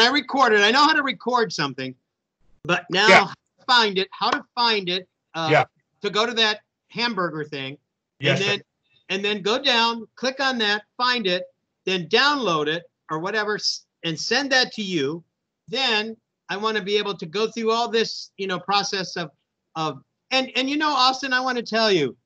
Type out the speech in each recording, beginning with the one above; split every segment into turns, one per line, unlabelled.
I recorded, I know how to record something, but now
Yeah.
find it, how to find it. Uh,
Yeah.
To go to that hamburger thing,
Yes,
and then and then go down, click on that, find it, then download it or whatever, and send that to you. Then I want to be able to go through all this, you know, process of of and and you know, Austin, I want to tell you,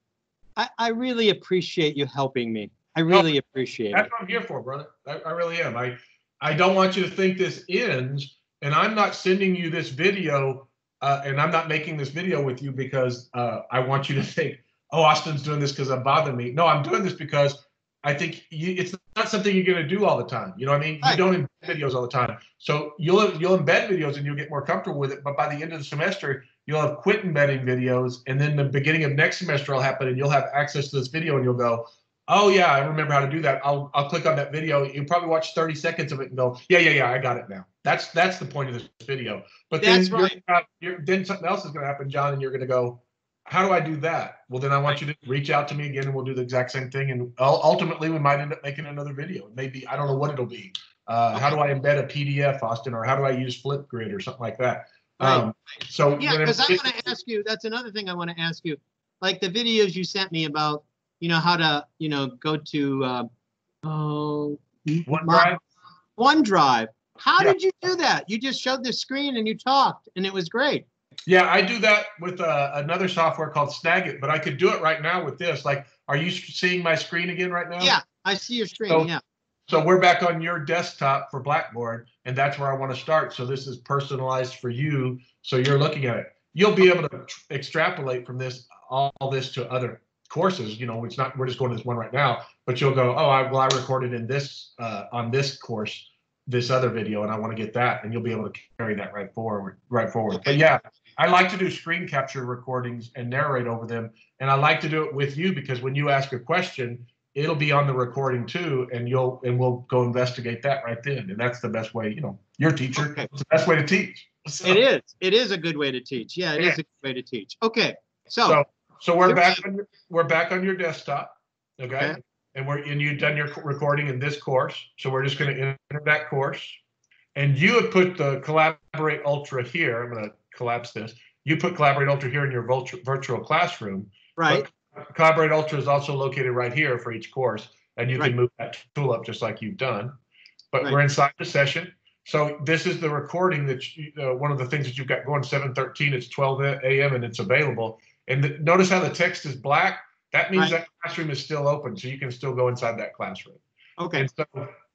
I, I really appreciate you helping me. I really appreciate
That's
it.
what I'm here for, brother. I, I really am. I I don't want you to think this ends, and I'm not sending you this video, uh, and I'm not making this video with you because uh, I want you to think, oh, Austin's doing this because I'm bothering me. No, I'm doing this because I think you, it's not something you're going to do all the time. You know what I mean? You don't embed videos all the time. So you'll you'll embed videos and you'll get more comfortable with it. But by the end of the semester, you'll have quit embedding videos, and then the beginning of next semester will happen, and you'll have access to this video, and you'll go, oh yeah, I remember how to do that. I'll I'll click on that video. You'll probably watch 30 seconds of it and go, yeah, yeah, yeah, I got it now. That's that's the point of this video. But then
That's
you're, you're, then something else is going to happen, John, and you're going to go, how do I do that? Well, then I want you to reach out to me again, and we'll do the exact same thing. And ultimately, we might end up making another video. Maybe I don't know what it'll be. Uh, How do I embed a PDF, Austin, or how do I use Flipgrid or something like that?
Right.
Um, so
Yeah, because I want to ask you. That's another thing I want to ask you. Like the videos you sent me about, you know, how to, you know, go to, uh, oh,
OneDrive,
OneDrive. How
Yeah.
did you do that? You just showed the screen and you talked, and it was great.
Yeah, I do that with uh, another software called Snagit, but I could do it right now with this. Like, are you seeing my screen again right now?
Yeah, I see your screen.
So-
yeah.
So we're back on your desktop for Blackboard, and that's where I want to start. So this is personalized for you. So you're looking at it. You'll be able to tr- extrapolate from this all this to other courses. You know, it's not we're just going to this one right now, but you'll go, oh, I well I recorded in this uh, on this course this other video, and I want to get that, and you'll be able to carry that right forward, right forward. But yeah, I like to do screen capture recordings and narrate over them, and I like to do it with you because when you ask a question, it'll be on the recording too, and you'll and we'll go investigate that right then, and that's the best way. You know, you're teacher;
Okay.
it's the best way to teach. So,
It is. It is a good way to teach. Yeah, it is
Yeah.
a good way to teach. Okay. So,
So, so we're back. On your, we're back on your desktop, okay?
Okay.
And we're and you've done your recording in this course, so we're just going to enter that course. And you have put the Collaborate Ultra here. I'm going to collapse this. You put Collaborate Ultra here in your virtual virtual classroom.
right.
Collaborate Ultra is also located right here for each course, and you
Right.
can move that tool up just like you've done. But
Right.
we're inside the session. So this is the recording that you, uh, one of the things that you've got going 713. It's 12 a.m. and it's available. And the, notice how the text is black. That means
Right.
that classroom is still open, so you can still go inside that classroom.
Okay.
And so,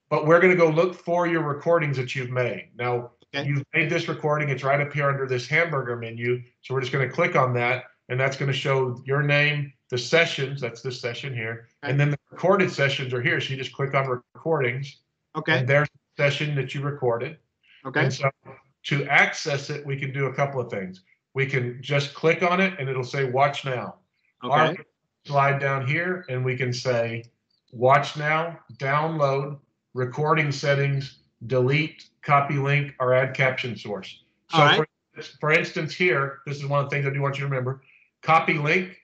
but we're going to go look for your recordings that you've made. Now,
Okay.
you've made this recording. It's right up here under this hamburger menu. So we're just going to click on that, and that's going to show your name, the sessions. That's this session here, and then the recorded sessions are here. So you just click on recordings,
Okay.
and there's the session that you recorded.
Okay.
And so to access it, we can do a couple of things. We can just click on it, and it'll say "Watch now." Or
Okay.
slide down here and we can say, watch now, download, recording settings, delete, copy link, or add caption source. So
right.
for, for instance, here, this is one of the things I do want you to remember. Copy link.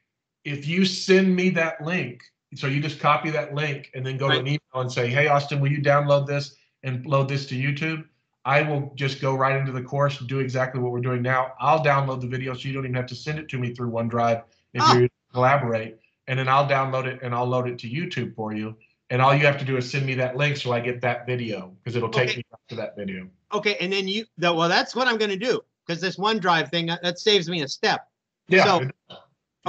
If you send me that link, so you just copy that link and then go to an email and say, hey, Austin, will you download this and load this to YouTube? I will just go right into the course and do exactly what we're doing now. I'll download the video so you don't even have to send it to me through OneDrive if
Oh.
you collaborate. And then I'll download it and I'll load it to YouTube for you. And all you have to do is send me that link so I get that video because it'll take
Okay.
me to that video.
Okay. And then you, that, well, that's what I'm going to do because this OneDrive thing, that that saves me a step.
Yeah.
So-
it- it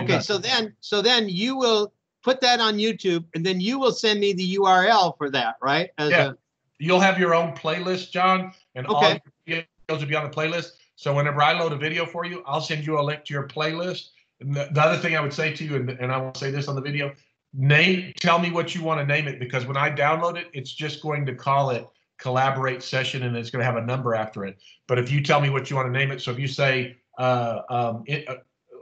Okay.
does.
So then, so then you will put that on YouTube and then you will send me the URL for that, right? As
Yeah.
a,
You'll have your own playlist, John, and all your videos will be on the playlist. So whenever I load a video for you, I'll send you a link to your playlist. And the, the other thing I would say to you, and, and I will say this on the video, name, tell me what you want to name it because when I download it, it's just going to call it collaborate session and it's going to have a number after it. But if you tell me what you want to name it, so if you say uh, um, it, uh,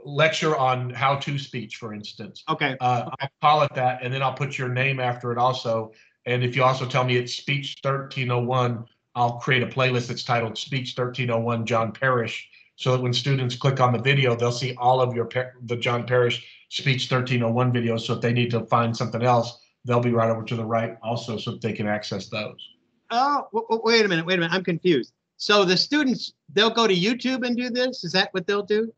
lecture on how to speech, for instance,
okay.
uh, I'll call it that, and then I'll put your name after it also. And if you also tell me it's Speech 1301, I'll create a playlist that's titled Speech 1301 John Parrish, so that when students click on the video, they'll see all of your the John Parrish Speech 1301 videos. So if they need to find something else, they'll be right over to the right also, so that they can access those.
Oh, wait a minute, wait a minute. I'm confused. So the students, they'll go to YouTube and do this? Is that what they'll do?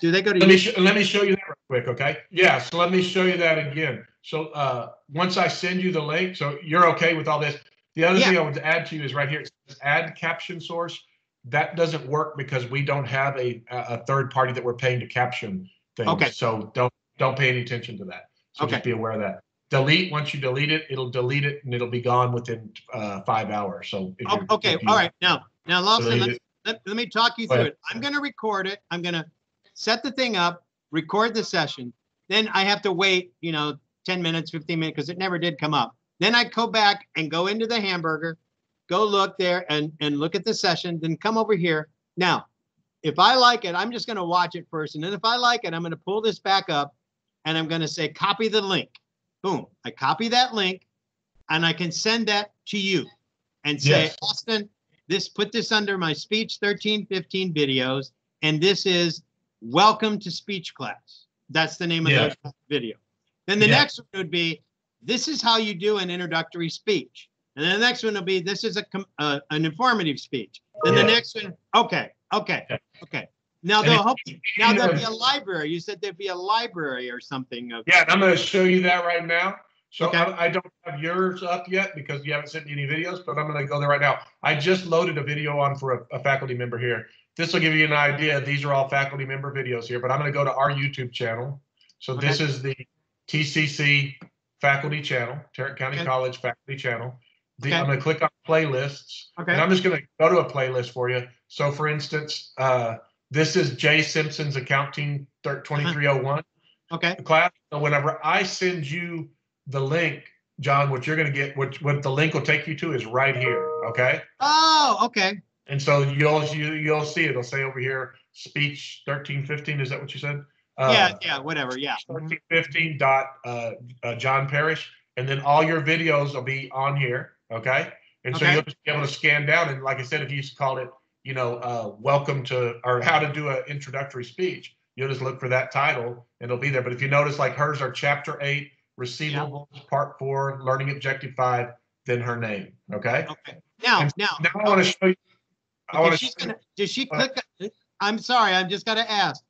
Do they go to
Let me,
YouTube?
sh- let me show you that real quick, okay? Yeah, so let me show you that again. So, uh, once I send you the link, so you're okay with all this? The other thing I would add to you is right here, it says add caption source. That doesn't work because we don't have a, a, third party that we're paying to caption things.
Okay.
So don't, don't pay any attention to that. So
Okay.
just be aware of that. Delete, once you delete it, it'll delete it and it'll be gone within, uh, five hours. So. if
Oh, Okay, all right. Now, now
Austin,
let, let, let me talk you through it. I'm gonna record it. I'm gonna set the thing up, record the session. Then I have to wait, you know, 10 minutes, 15 minutes, because it never did come up. Then I go back and go into the hamburger, go look there and, and look at the session, then come over here. Now, if I like it, I'm just gonna watch it first. And then if I like it, I'm gonna pull this back up and I'm gonna say, copy the link. Boom, I copy that link and I can send that to you and say,
Yes.
Austin, this, put this under my speech 1315 videos. And this is welcome to speech class. That's the name of
Yeah.
the video. Then the
Yeah.
next one would be, this is how you do an introductory speech. And then the next one will be, this is a, com- uh, an informative speech. Then the next one, okay, okay, okay. Now they'll hope, now there'll be a library. You said there'd be a library or something of,
Yeah, I'm gonna show you that right now. So
Okay.
I, I don't have yours up yet because you haven't sent me any videos, but I'm gonna go there right now. I just loaded a video on for a, a faculty member here. This will give you an idea. These are all faculty member videos here, but I'm gonna go to our YouTube channel. So this is the TCC faculty channel, Tarrant County
Okay.
College faculty channel. The-
Okay.
I'm gonna click on playlists.
Okay.
And I'm just gonna go to a playlist for you. So for instance, uh, this is Jay Simpson's accounting 2301
okay,
class. So whenever I send you the link, John, what you're going to get, what what the link will take you to is right here. Okay.
oh, okay,
And so you'll you, you'll see it. It'll say over here, speech 1315. Is that what you said? Uh,
yeah, yeah, whatever, yeah. Mhm.
1315 dot uh, uh, John Parrish, and then all your videos will be on here. Okay. And so you'll just be able to scan down. And like I said, if you called it, you know, uh, welcome to or how to do an introductory speech, you'll just look for that title and it'll be there. But if you notice, like hers are chapter eight, receivables, part four, learning objective five, then her name. Okay.
Okay, now,
And
now.
Now I want to show you. I
Okay,
want to.
does she
ahead.
click, I'm sorry, I'm just gonna ask.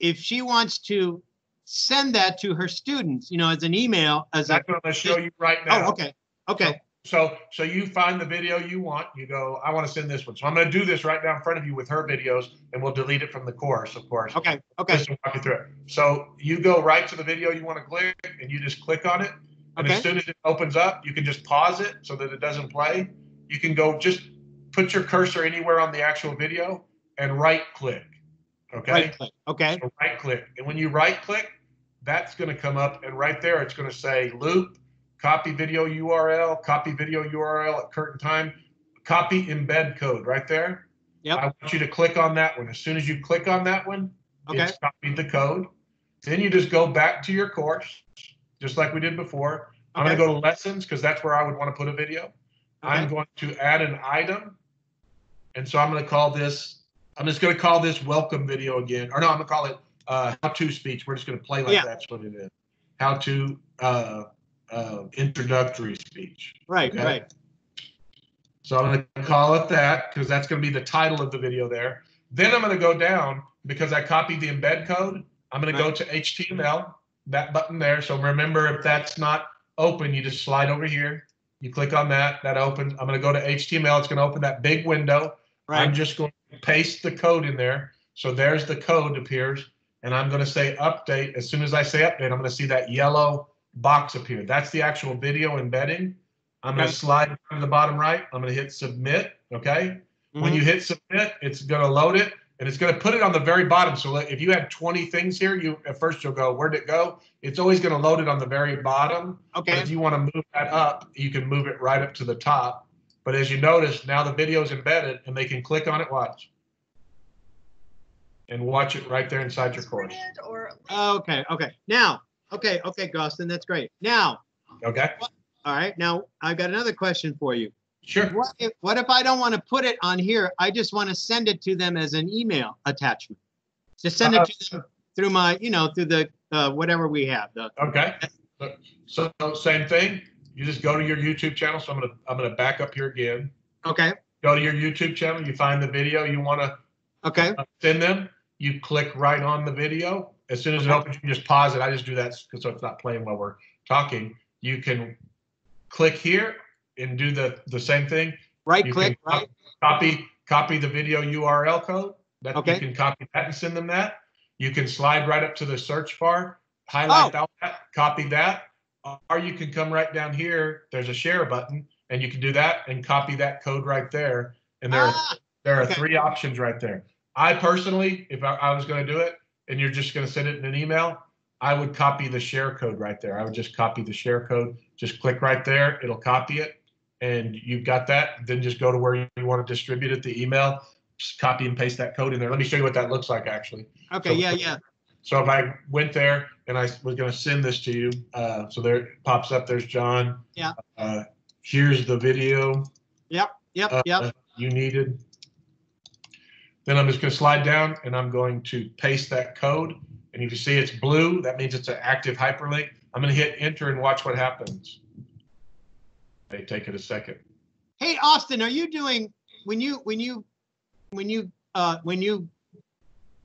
If she wants to send that to her students, you know, as an email, as a,
what I'm going to show you right oh, now.
oh, okay, okay,
So, so you find the video you want, you go, I want to send this one. So I'm going to do this right now in front of you with her videos and we'll delete it from the course, of course.
okay, okay,
Just to walk you through it. So you go right to the video you want to click and you just click on it. And as soon as it opens up, you can just pause it so that it doesn't play. You can go just put your cursor anywhere on the actual video and right click. Okay.
right click, okay,
So right click. And when you right click, that's going to come up. And right there, it's going to say loop, copy video URL, copy video URL at current time, copy embed code right there.
Yep.
I want you to click on that one. As soon as you click on that one,
okay,
it's copied the code. Then you just go back to your course, just like we did before. I'm going to go to lessons because that's where I would want to put a video. I'm going to add an item. And so I'm going to call this, I'm just going to call this welcome video again. Or no, I'm going to call it uh, how to speech. We're just going to play like
Yeah.
that's what it is. How to uh, uh, introductory speech.
right,
okay.
right,
So I'm going to call it that because that's going to be the title of the video there. Then I'm going to go down because I copied the embed code. I'm going to go to HTML, that button there. So remember, if that's not open, you just slide over here. You click on that, that opens. I'm going to go to HTML. It's going to open that big window.
Right.
I'm just going paste the code in there. So there's the code appears. And I'm going to say update. As soon as I say update, I'm going to see that yellow box appear. That's the actual video embedding. I'm going to slide to the bottom right. I'm going to hit submit. Okay. When
Mhm.
you hit submit, it's going to load it and it's going to put it on the very bottom. So if you had 20 things here, you at first you'll go, where'd it go? It's always going to load it on the very bottom. But
okay,
if you want to move that up, you can move it right up to the top. But as you notice, now the video is embedded and they can click on it, watch. And watch it right there inside your course.
Or
okay, okay. Now, okay, okay, Austin, that's great. Now,
Okay?
all right, now I've got another question for you.
Sure.
What if, what if I don't want to put it on here? I just want to send it to them as an email attachment. Just send
Uh,
it to them through my, you know, through the, uh, whatever we have, the,
Okay. So, so same thing. You just go to your YouTube channel. So I'm gonna I'm gonna back up here again.
Okay,
Go to your YouTube channel. You find the video you want to
okay, uh,
send them. You click right on the video. As soon as it opens, you just pause it. I just do that because so it's not playing while we're talking. You can click here and do the the same thing.
right
You
click, right?
Copy copy the video URL code. That
Okay.
you can copy that and send them that. You can slide right up to the search bar, highlight
Oh.
that, copy that, or you can come right down here. There's a share button, and you can do that and copy that code right there. And there are
Ah,
there are
okay.
three options right there. I personally, if I, I was going to do it, and you're just going to send it in an email, I would copy the share code right there. I would just copy the share code. Just click right there. It'll copy it, and you've got that. Then just go to where you want to distribute it, the email, just copy and paste that code in there. Let me show you what that looks like actually.
Okay, yeah, yeah,
So if I went there and I was going to send this to you, uh, so there it pops up. There's John.
Yeah.
Uh, here's the video
yep,
uh,
yep.
you needed. Then I'm just going to slide down and I'm going to paste that code. And if you see it's blue, that means it's an active hyperlink. I'm going to hit enter and watch what happens. May take it a second.
Hey, Austin, are you doing, when you, when you, when you, uh, when you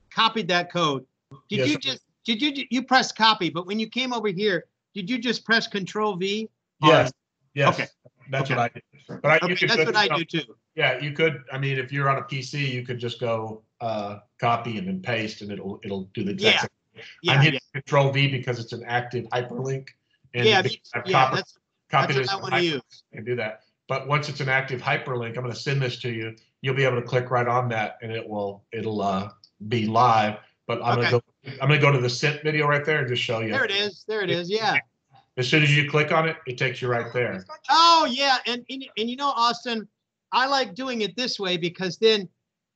copied that code, did
Yes,
you just, did you, you press copy, but when you came over here, did you just press control V? Or-
Yes, yes,
Okay.
that's
Okay.
what I did. But I, you
Okay,
could
that's what I do too.
Yeah, you could. I mean, if you're on a PC, you could just go uh, copy and then paste, and it'll it'll do the exact
Yeah,
same. I'm hitting
yeah,
Control V because it's an active hyperlink. And
yeah,
I've
yeah,
copied-
that's,
copied
that's what I want to use.
and do that. But once it's an active hyperlink, I'm going to send this to you. You'll be able to click right on that, and it will it'll uh, be live. But I'm
Okay.
going to go. I'm going to go to the sent video right there and just show you.
There it is, there it is, yeah.
As soon as you click on it, it takes you right there.
Oh, yeah, and, and, and you know, Austin, I like doing it this way because then,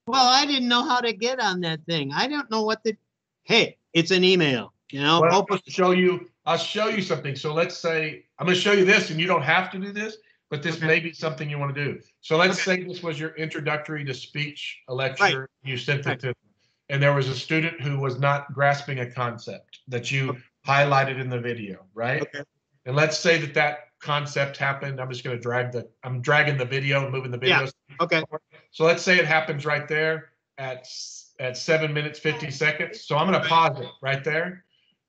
well, I didn't know how to get on that thing. I don't know what the, hey, it's an email, you know?
Well, I'll show you. I'll show you something. So let's say I'm going to show you this, and you don't have to do this, but this
Okay.
may be something you want to do. So let's say this was your introductory to speech lecture. You sent it
Right.
to, and there was a student who was not grasping a concept that you
Okay.
highlighted in the video, right?
Okay.
And let's say that that concept happened. I'm just going to drag the. I'm dragging the video and moving the video. Yeah.
Okay,
So let's say it happens right there at at seven minutes fifty seconds. So I'm going to pause it right there.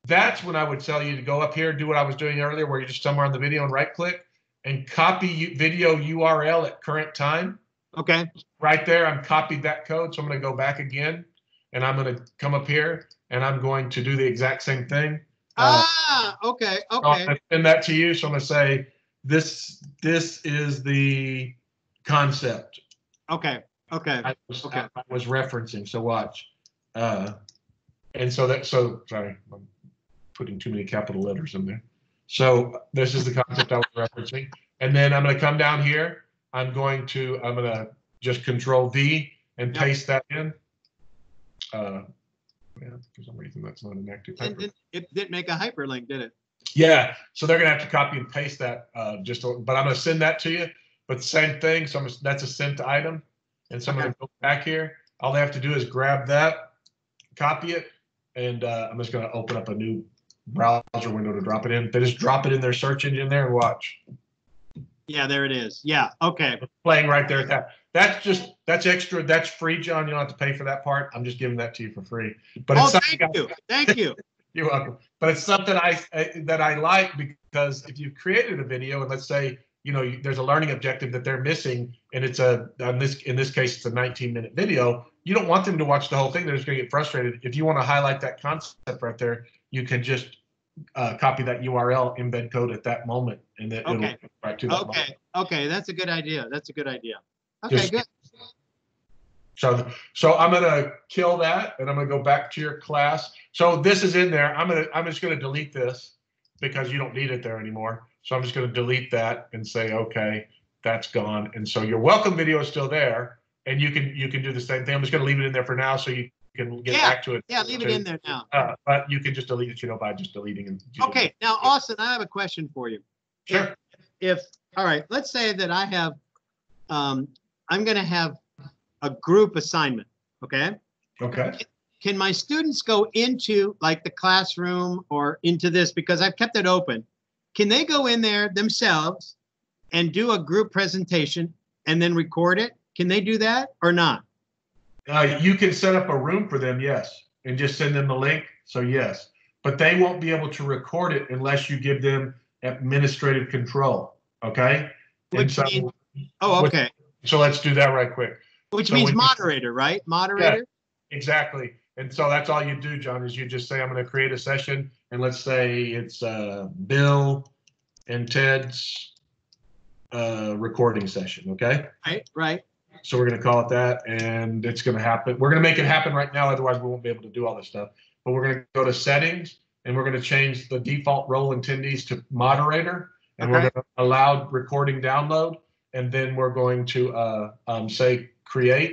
That's when I would tell you to go up here, do what I was doing earlier, where you're just somewhere on the video and right click and copy video URL at current time.
okay,
Right there, I'm copied that code. So I'm going to go back again, and I'm going to come up here and I'm going to do the exact same thing. Uh,
ah, okay,
so I'm
okay,
gonna send that to you. So I'm going to say this this is the concept
okay, okay,
I was,
Okay.
I was referencing. So watch. Uh, and so that, so sorry, I'm putting too many capital letters in there. So this is the concept I was referencing. And then I'm going to come down here. I'm going to, I'm going to just control V and
Yep.
paste that in. Uh, yeah, for some reason that's not an active. hyperlink.
and it didn't make a hyperlink, did it?
Yeah, so they're gonna have to copy and paste that, uh, just, a- but I'm gonna send that to you, but same thing, so I'm, that's a sent item. And so I'm gonna go back here, all they have to do is grab that, copy it, and, uh, I'm just gonna open up a new browser window to drop it in. They just drop it in their search engine there and watch.
Yeah, there it is, yeah, okay,
Playing right there at that. That's just, that's extra, that's free, John, you don't have to pay for that part, I'm just giving that to you for free. But
oh,
it's
thank
I-
you, thank you,
You're welcome. But it's something I, I that I like because if you've created a video and let's say you know you, there's a learning objective that they're missing and it's a in this in this case it's a 19 minute video, you don't want them to watch the whole thing. They're just going to get frustrated. If you want to highlight that concept right there, you can just uh, copy that URL, embed code at that moment, and then
Okay.
it'll right to that. moment.
okay, okay, that's a good idea, that's a good idea. Okay,
Just-
good,
So, so I'm gonna kill that and I'm gonna go back to your class. So this is in there. I'm gonna, I'm just gonna delete this because you don't need it there anymore. So I'm just gonna delete that and say, okay, that's gone. And so your welcome video is still there and you can, you can do the same thing. I'm just gonna leave it in there for now so you can get
Yeah,
back to it.
yeah, leave it in there now.
Uh, but you can just delete it, you know, by just deleting and.
Okay, now Austin, I have a question for you.
Sure.
if all right let's say that i have um i'm going to have a group assignment okay
Okay.
can my students go into like the classroom or into this because i've kept it open can they go in there themselves and do a group presentation and then record it? Can they do that or not?
Uh, you can set up a room for them, yes, and just send them the link. So yes, but they won't be able to record it unless you give them administrative control. Okay.
Which
so,
means- Oh, okay.
So let's do that right quick.
Which
so
means
when you-
moderator, right? Moderator?
Exactly. And so that's all you do, John, is you just say, I'm going to create a session and let's say it's uh, Bill and Ted's uh, recording session. Okay.
Right, right.
So we're going to call it that and it's going to happen. We're going to make it happen right now. Otherwise, we won't be able to do all this stuff. But we're going to go to settings and we're going to change the default role attendees to moderator and we're going to allow recording download. And then we're going to uh, um, say create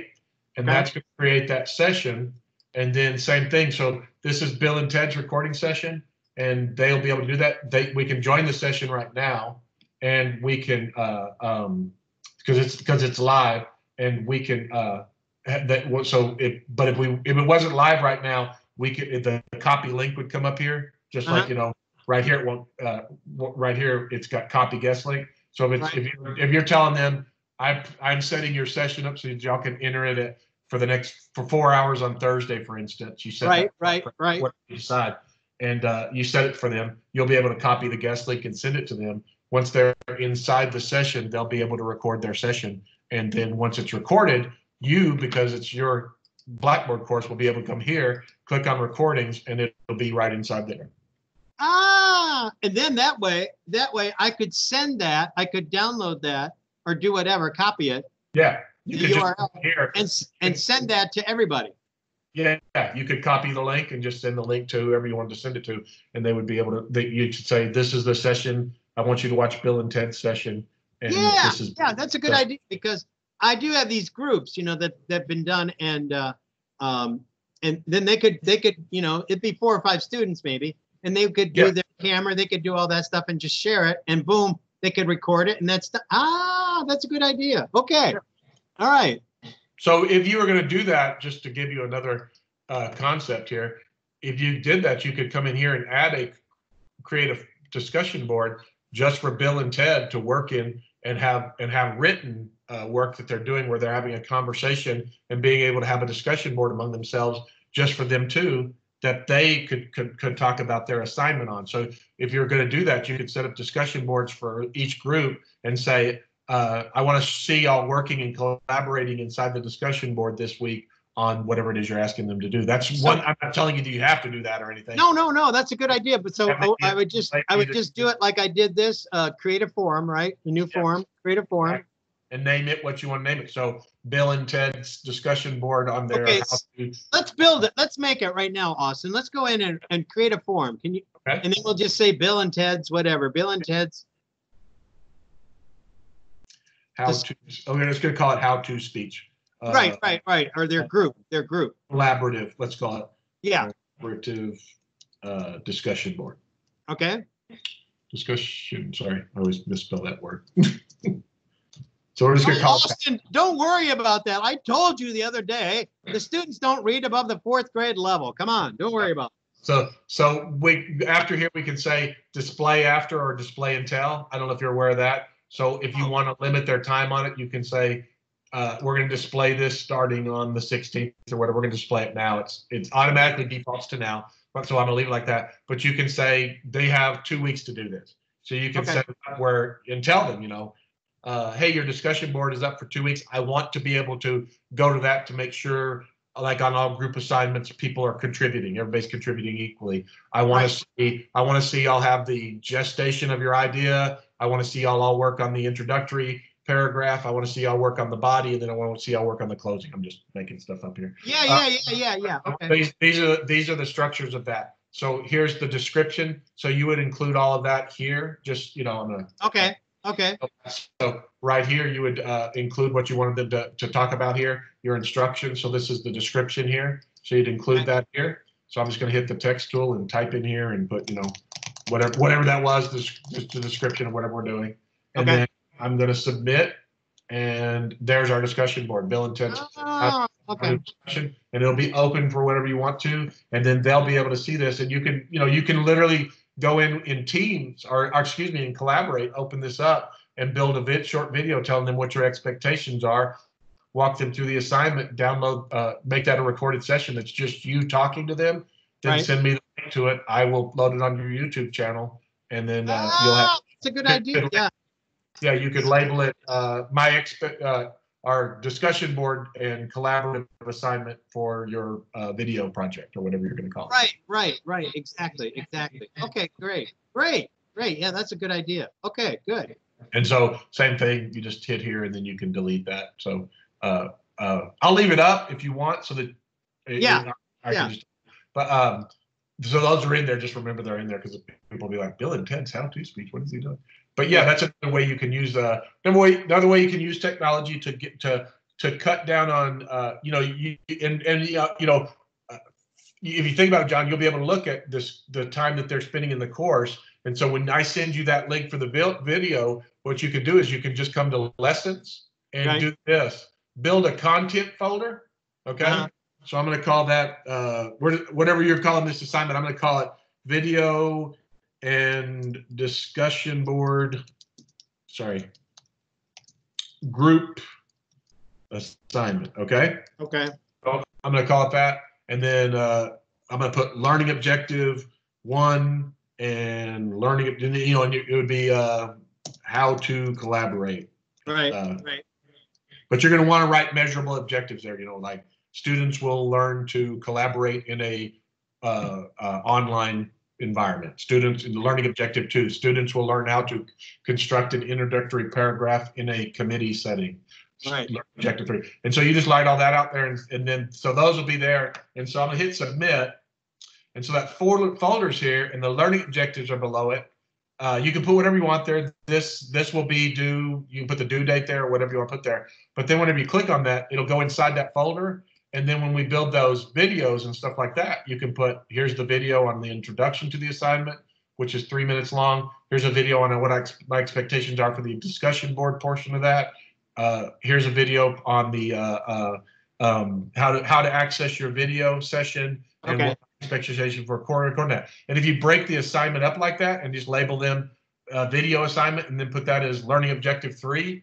and
Okay.
that's going to create that session. And then same thing. So this is Bill and Ted's recording session and they'll be able to do that. They, we can join the session right now and we can, uh, um, because it's, because it's live and we can, uh, have that, so but if we, if it wasn't live right now, we could, the copy link would come up here, just like,
Uh-huh.
you know, right here, it won't, uh, right here, it's got copy guest link. So if it's, if you, if you're telling them, I'm, I'm setting your session up so that y'all can enter it at, for the next, for four hours on Thursday, for instance, you set.
Right,
that-
right, right.
what you decide. And uh, you set it for them. You'll be able to copy the guest link and send it to them. Once they're inside the session, they'll be able to record their session. And then once it's recorded, you, because it's your Blackboard course, will be able to come here, click on recordings, and it'll be right inside there.
Ah, and then that way, that way I could send that, I could download that or do whatever, copy it
Yeah. You
The
could just
URL.
here.
and, and send that to everybody.
Yeah, you could copy the link and just send the link to whoever you wanted to send it to, and they would be able to. They, you should say, "This is the session. I want you to watch Bill and Ted's session." And
Yeah,
this is
yeah, that's a good
so-
idea because I do have these groups, you know, that that've been done and uh, um, and then they could they could you know it'd be four or five students maybe, and they could do
Yeah.
their camera, they could do all that stuff and just share it, and boom, they could record it, and that's the, ah, that's a good idea. Okay, all right,
So if you were going to do that, just to give you another uh, concept here, if you did that, you could come in here and add a creative discussion board just for Bill and Ted to work in and have and have written uh, work that they're doing where they're having a conversation and being able to have a discussion board among themselves just for them too that they could could, could talk about their assignment on. So if you're going to do that, you could set up discussion boards for each group and say, uh, I want to see y'all working and collaborating inside the discussion board this week on whatever it is you're asking them to do. That's one. I'm not telling you that you have to do that or anything.
no, no, no, that's a good idea. But so oh, I would just I would just do it like I did this, uh, create a forum, right? A new
Yeah.
forum, create a forum.
Right. And name it what you want to name it. So Bill and Ted's discussion board on their
Okay,
to,
Let's build it. Let's make it right now, Austin. Let's go in and, and create a form. Can you?
Okay.
And then we'll just say Bill and Ted's, whatever. Bill and Ted's.
how to. Just going to call it how to speech. Uh,
right, right, right. Or their group, their group.
Collaborative. Let's call it
Yeah.
collaborative uh, discussion board.
Okay.
Discussion. Sorry, I always misspell that word. so we're just going to call it.
Austin, don't worry about that. I told you the other day, the students don't read above the fourth grade level. Come on, don't worry about
So, so we, after here, we can say display after or display and tell. I don't know if you're aware of that. So if you want to limit their time on it, you can say, uh, we're going to display this starting on the 16th or whatever. We're going to display it now. It's, it's automatically defaults to now. But so I'm gonna leave it like that. But you can say they have two weeks to do this. So you can
Okay.
set it up where and tell them, you know, uh, hey, your discussion board is up for two weeks. I want to be able to go to that to make sure, like on all group assignments, people are contributing. Everybody's contributing equally. I want
Right.
to see, I want to see y'all have the gestation of your idea. I want to see y'all all work on the introductory paragraph. I want to see y'all work on the body, and then I want to see y'all work on the closing. I'm just making stuff up here.
Yeah, yeah, yeah, yeah, yeah. Okay.
These, these are these are the structures of that. So here's the description. So you would include all of that here. Just you know, on a
Okay. Okay.
so right here, you would uh, include what you wanted them to, to talk about here, your instructions. So this is the description here. So you'd include that here. So I'm just going to hit the text tool and type in here and put, you know, whatever whatever that was, this just the description of whatever we're doing. And
Okay.
then I'm going to submit, and there's our discussion board. Bill and Ted's
Ah, okay.
discussion, and it'll be open for whatever you want to, and then they'll be able to see this, and you can, you know, you can literally go in in teams or, or excuse me, and collaborate, open this up and build a vid, short video telling them what your expectations are. Walk them through the assignment, download, uh, make that a recorded session. That's just you talking to them. Then
Right.
send me the link to it. I will load it on your YouTube channel, and then uh, you'll have
Ah, It's a good idea. Yeah.
yeah, you could label it, uh, my expe- uh, our discussion board and collaborative assignment for your, uh, video project or whatever you're gonna call it.
Right, right, right. Exactly, exactly. Okay, great, great, great. Yeah, that's a good idea. Okay, good.
And so same thing, you just hit here and then you can delete that. So, uh, uh, I'll leave it up if you want so that. it-
Yeah,
I
yeah.
can just, but, um, so those are in there, just remember they're in there because people will be like, Bill and Ted's how-to speech, what is he doing? But yeah, that's another way you can use, uh, another way, another way you can use technology to get, to, to cut down on, uh, you know, you, and, and, uh, you know, uh, if you think about it, John, you'll be able to look at this, the time that they're spending in the course. And so when I send you that link for the video, what you can do is you can just come to lessons and
Right.
do this, build a content folder. Okay.
Uh-huh.
So I'm going to call that, uh, whatever you're calling this assignment, I'm going to call it video and discussion board. Sorry. Group assignment. Okay.
Okay,
So I'm going to call it that. And then uh, I'm going to put learning objective one and learning, you know, and it would be uh, how to collaborate.
right,
Uh,
right.
But you're going to want to write measurable objectives there, you know, like students will learn to collaborate in a uh, uh, online environment. Students in the learning objective two, students will learn how to construct an introductory paragraph in a committee setting.
Right.
Objective three. And so you just light all that out there and, and then, so those will be there. And so I'm gonna hit submit. And so that four folders here and the learning objectives are below it. Uh, you can put whatever you want there. This, this will be due, you can put the due date there or whatever you want to put there. But then whenever you click on that, it'll go inside that folder. And then when we build those videos and stuff like that, you can put, here's the video on the introduction to the assignment, which is three minutes long. Here's a video on what I, my expectations are for the discussion board portion of that. Uh, here's a video on the, uh, uh, um, how to, how to access your video session and
Okay.
what expectation for recording that. And if you break the assignment up like that and just label them, uh, video assignment and then put that as learning objective three,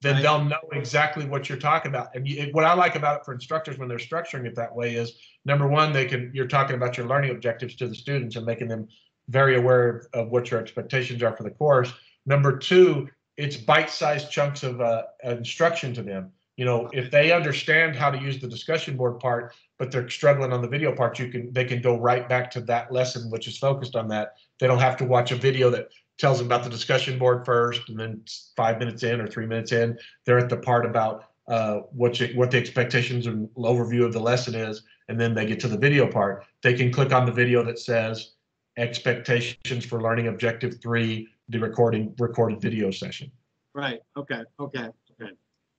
then
Right.
they'll know exactly what you're talking about. And you, what I like about it for instructors when they're structuring it that way is number one, they can, you're talking about your learning objectives to the students and making them very aware of what your expectations are for the course. Number two, it's bite-sized chunks of uh, instruction to them. You know, if they understand how to use the discussion board part, but they're struggling on the video part, you can they can go right back to that lesson which is focused on that. They don't have to watch a video that tells them about the discussion board first, and then five minutes in or three minutes in, they're at the part about uh, what you, what the expectations and overview of the lesson is, and then they get to the video part. They can click on the video that says expectations for learning objective three, the recording recorded video session.
Right, okay, okay, okay.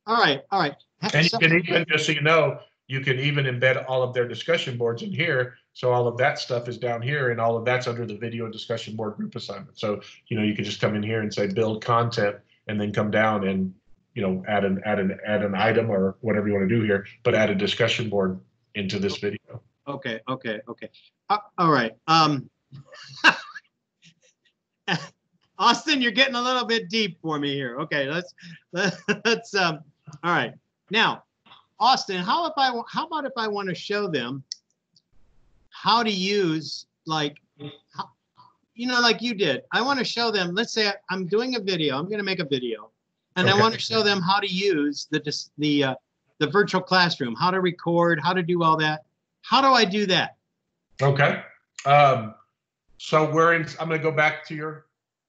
All right, all right.
And you can even, just so you know, you can even embed all of their discussion boards in here. So all of that stuff is down here and all of that's under the video discussion board group assignment. So, you know, you can just come in here and say build content and then come down and, you know, add an, add an, add an item or whatever you want to do here, but add a discussion board into this video.
Okay, okay, okay. Uh, all right. Um, Austin, you're getting a little bit deep for me here. Okay, let's let's um. All right, now, Austin, how if I how about if I want to show them how to use like, how, you know, like you did. I want to show them. Let's say I, I'm doing a video. I'm going to make a video, and I want to show them how to use the the uh, the virtual classroom, how to record, how to do all that. How do I do that?
Okay. Um, so we're in, I'm gonna go back to your,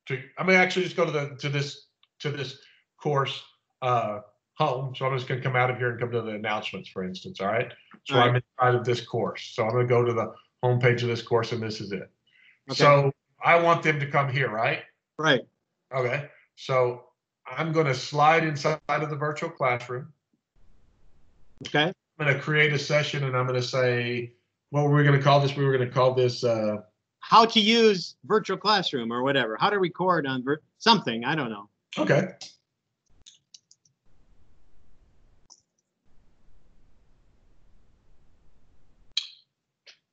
to, I'm gonna actually just go to the, to this, to this course, uh, home. So I'm just gonna come out of here and come to the announcements, for instance, all right? So
All
I'm inside of this course. So I'm gonna go to the homepage of this course and this is it.
Okay.
So I want them to come here, right?
Right.
Okay. So I'm gonna slide inside of the virtual classroom.
Okay.
I'm gonna create a session and I'm gonna say, what were we gonna call this? We were gonna call this, uh,
How to use virtual classroom or whatever. How to record on something. I don't know.
Okay.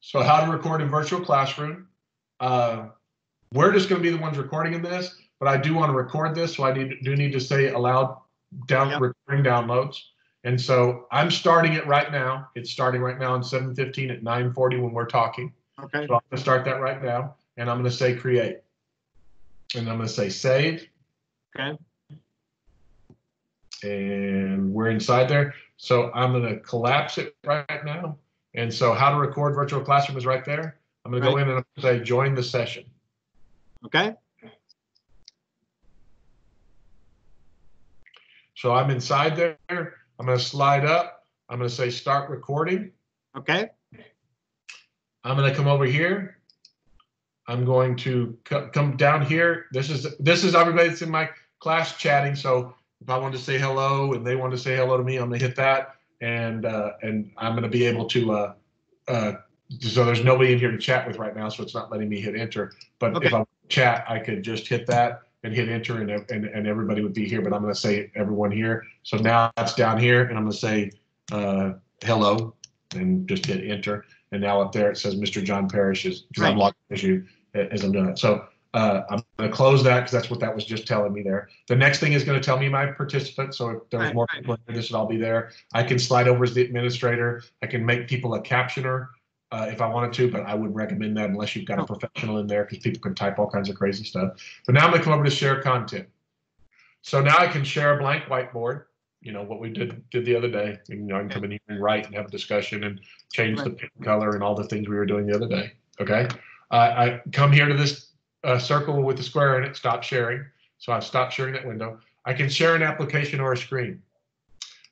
So how to record in virtual classroom. Uh, We're just going to be the ones recording in this, but I do want to record this, so I need do need to say aloud down
Yep.
recording downloads. And so I'm starting it right now. It's starting right now on 7:15 at 9:40 when we're talking.
Okay,
So I'm gonna start that right now, and I'm gonna say create. And I'm gonna say save,
okay,
and we're inside there. So I'm gonna collapse it right now. And so how to record virtual classroom is right there. I'm gonna go in and say join the session.
okay,
So I'm inside there. I'm gonna slide up. I'm gonna say start recording.
okay,
I'm gonna come over here. I'm going to co- come down here. This is this is everybody that's in my class chatting. So if I want to say hello and they want to say hello to me, I'm gonna hit that, and uh, and I'm gonna be able to. Uh, uh, so there's nobody in here to chat with right now, so it's not letting me hit enter. But
Okay.
if I chat, I could just hit that and hit enter, and and and everybody would be here. But I'm gonna say everyone here. So now it's down here, and I'm gonna say uh, hello, and just hit enter. And now up there it says Mr. John Parrish is because I'm logged as you as I'm doing it. So uh, I'm going to close that because that's what that was just telling me there. The next thing is going to tell me my participants. So if there's
Right,
more
right.
people, in this would all be there. I can slide over as the administrator. I can make people a captioner uh, if I wanted to, but I wouldn't recommend that unless you've got a
Oh.
professional in there because people can type all kinds of crazy stuff. But now I'm going to come over to share content. So now I can share a blank whiteboard. You know what we did did the other day. You know, I can come in here and write and have a discussion and change the pen color and all the things we were doing the other day. Okay. Uh, I come here to this uh, circle with a square in it, stop sharing. So I've stopped sharing that window. I can share an application or a screen.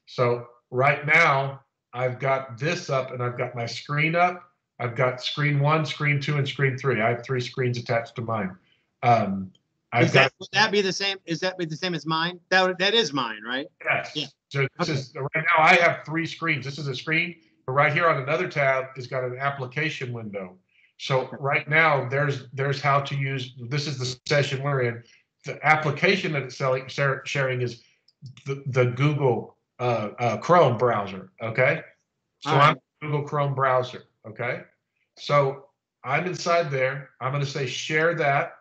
So right now I've got this up and I've got my screen up. I've got screen one, screen two, and screen three. I have three screens attached to mine. Um, I've
is
got
that, would that be the same, is that be the same as mine? That, that is mine, right?
Yes.
Yeah.
So this
Okay.
is, right now I have three screens. This is a screen, but right here on another tab is got an application window. So right now, there's, there's how to use, this is the session we're in. The application that it's selling, sharing is the, the Google, uh, uh, Chrome browser, okay? So
All
I'm. Google Chrome browser, okay? So I'm inside there. I'm gonna say share that.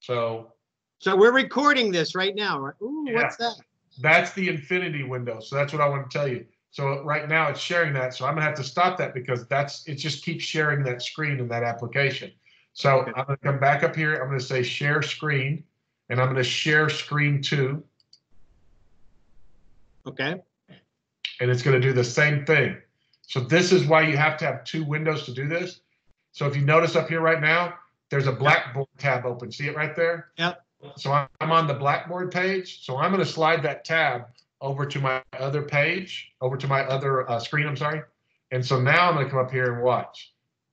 So
So we're recording this right now, right? Ooh, what's that?
That's the infinity window. So that's what I want to tell you. So right now it's sharing that. So I'm gonna have to stop that because that's it just keeps sharing that screen in that application. So. I'm gonna come back up here. I'm gonna say share screen and I'm gonna share screen two
Okay,
and it's gonna do the same thing. So this is why you have to have two windows to do this. So if you notice up here right now, there's a Blackboard tab open. See it right there?
Yep.
So I'm I'm on the Blackboard page. So I'm going to slide that tab over to my other page, over to my other uh, screen, I'm sorry. And so now I'm going to come up here and watch.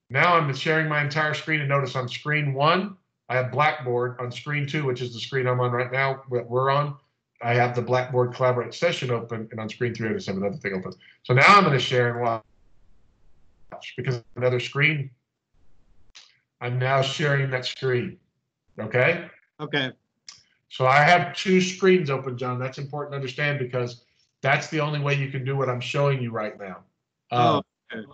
Now I'm sharing my entire screen and notice on screen one, I have Blackboard. On screen two, which is the screen I'm on right now, what we're on, I have the Blackboard Collaborate session open. And on screen three, I just have another thing open. So now I'm going to share and watch because another screen. I'm now sharing that screen. Okay.
okay,
So I have two screens open, John. That's important to understand because that's the only way you can do what I'm showing you right now.
Oh,
Um,
okay.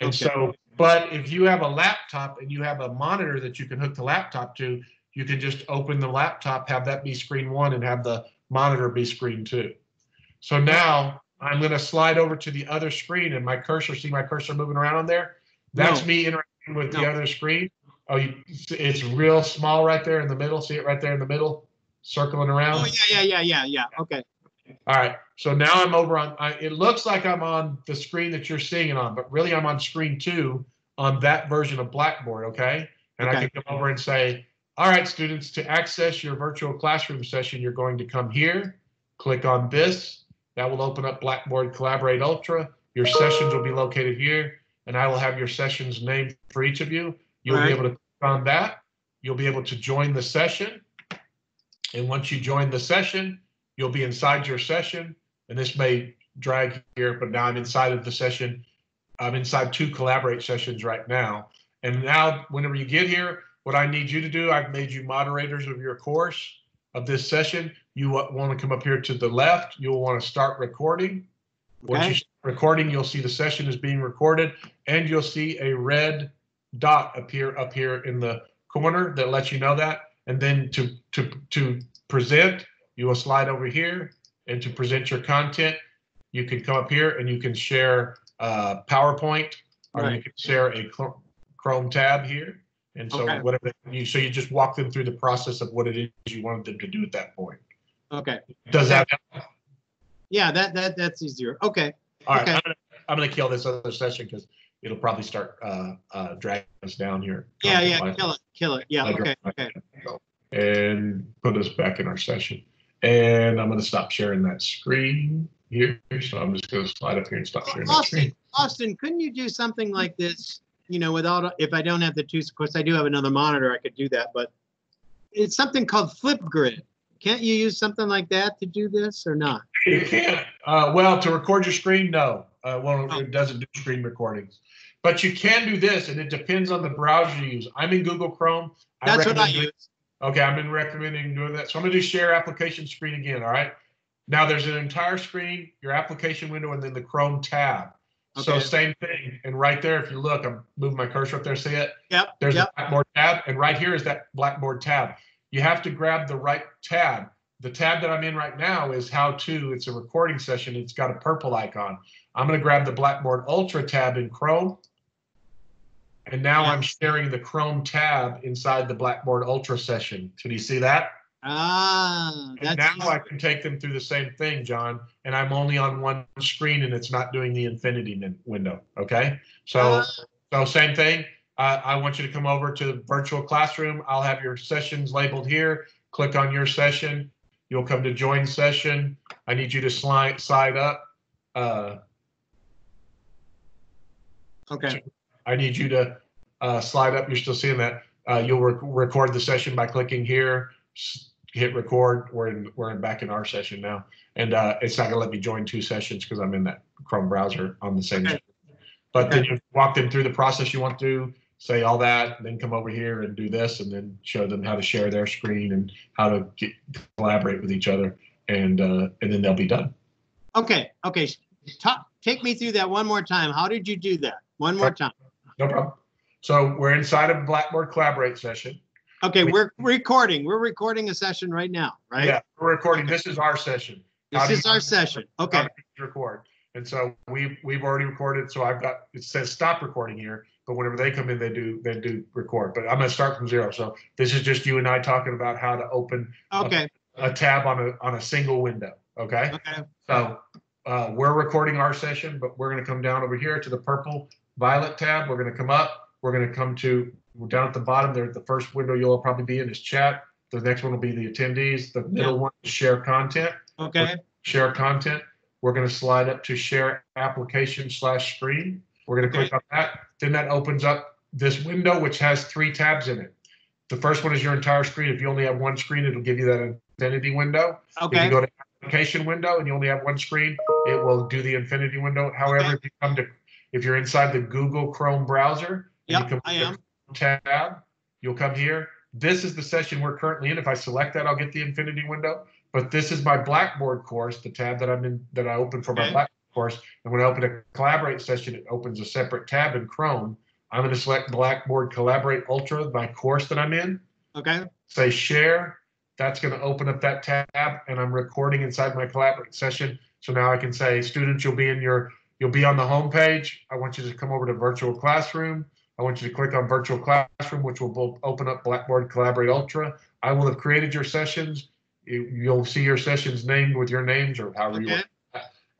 and
okay.
so, but if you have a laptop and you have a monitor that you can hook the laptop to, you can just open the laptop, have that be screen one, and have the monitor be screen two. So now I'm going to slide over to the other screen, and my cursor. See my cursor moving around on there? That's
No.
me interacting with the other screen. Oh, you, it's real small right there in the middle. See it right there in the middle, circling oh, around.
Oh, yeah, yeah, yeah, yeah, yeah, okay,
All right, so now I'm over on, I, it looks like I'm on the screen that you're seeing it on, but really I'm on screen two on that version of Blackboard, okay? And I can come over and say, all right, students, to access your virtual classroom session, you're going to come here, click on this. That will open up Blackboard Collaborate Ultra. Your sessions will be located here, and I will have your sessions named for each of you. You'll
Right.
be able to click on that. You'll be able to join the session. And once you join the session, you'll be inside your session. And this may drag here, but now I'm inside of the session. I'm inside two collaborate sessions right now. And now, whenever you get here, what I need you to do, I've made you moderators of your course of this session. You want to come up here to the left. You'll want to start recording. Once you
Okay.
start recording, you'll see the session is being recorded and you'll see a red dot appear up here in the corner that lets you know that. And then to, to, to present, you will slide over here and to present your content, you can come up here and you can share uh, PowerPoint or you
Right.
can share a Chr- Chrome tab here. And so
Okay.
whatever you, so you just walk them through the process of what it is you wanted them to do at that point.
Okay.
Does that,
Yeah, that, that, that's easier. Okay.
all right,
Okay.
I'm gonna, I'm gonna kill this other session because it'll probably start uh, uh, dragging us down here.
Yeah, yeah, kill it, kill it. Yeah, okay, okay.
And put us back in our session. And I'm gonna stop sharing that screen here. So I'm just gonna slide up here and stop sharing that
Austin,
screen.
Austin, couldn't you do something like this, you know, without, if I don't have the two, of course, I do have another monitor, I could do that, but it's something called Flipgrid. Can't you use something like that to do this or not?
You can't, uh, well, to record your screen, no. Uh, well,
Oh.
it doesn't do screen recordings. But you can do this and it depends on the browser you use. I'm in Google Chrome.
That's what I use.
Okay, I've been recommending doing that. So I'm gonna do share application screen again, all right? Now there's an entire screen, your application window, and then the Chrome tab.
Okay.
So same thing. And right there, if you look, I'm moving my cursor up there, see it?
Yep,
There's
yep,
a Blackboard tab, and right here is that Blackboard tab. You have to grab the right tab. The tab that I'm in right now is how to, it's a recording session. It's got a purple icon. I'm gonna grab the Blackboard Ultra tab in Chrome. And now. I'm sharing the Chrome tab inside the Blackboard Ultra session. Can you see that?
ah,
And now I can take them through the same thing, John, and I'm only on one screen and it's not doing the infinity window, okay? So,
Ah.
so same thing. Uh, I want you to come over to the virtual classroom. I'll have your sessions labeled here. Click on your session. You'll come to join session. I need you to slide, slide up. Uh,
okay,
I need you to uh, slide up. You're still seeing that. Uh, you'll rec- record the session by clicking here. S- Hit record. We're in, we're in back in our session now, and uh, it's not gonna let me join two sessions because I'm in that Chrome browser on the same.
Okay.
But then you walk them through the process you want to say all that, then come over here and do this, and then show them how to share their screen and how to get, collaborate with each other, and uh, and then they'll be done.
okay, okay. Ta- take me through that one more time. How did you do that? One more time.
No problem. So we're inside of Blackboard Collaborate session.
Okay,
We-
we're recording. We're recording a session right now, right?
Yeah, we're recording. This is our session.
This
How
is our session.
How
Okay,
Record. And so we've, we've already recorded. So I've got, it says stop recording here, but whenever they come in, they do, they do record. But I'm going to start from zero. So this is just you and I talking about how to open
okay,
a tab on a, on a single window. Okay.
okay,
So uh, we're recording our session, but we're going to come down over here to the purple violet tab. We're going to come up. We're going to come to we're down at the bottom there. The first window you'll probably be in is chat. The next one will be the attendees. The middle one is share content.
okay,
Share content. We're going to slide up to share application slash screen. We're going to click on that. Then that opens up this window, which has three tabs in it. The first one is your entire screen. If you only have one screen, it'll give you that infinity window. Okay. If you go to application window and you only have one screen, it will do the infinity window. However, if you come to, if you're inside the Google Chrome browser, you
Yep,
come
I am.
Tab, you'll come here. This is the session we're currently in. If I select that, I'll get the infinity window. But this is my Blackboard course, the tab that I'm in, that I opened for my
Okay.
Blackboard course. And when I open a collaborate session, it opens a separate tab in Chrome. I'm going to select Blackboard Collaborate Ultra, my course that I'm in
okay,
say share. That's going to open up that tab and I'm recording inside my collaborate session. So now I can say, students, you'll be in your, you'll be on the home page. I want you to come over to virtual classroom. I want you to click on virtual classroom, which will open up Blackboard Collaborate Ultra. I will have created your sessions. You, you'll see your sessions named with your names or however you want.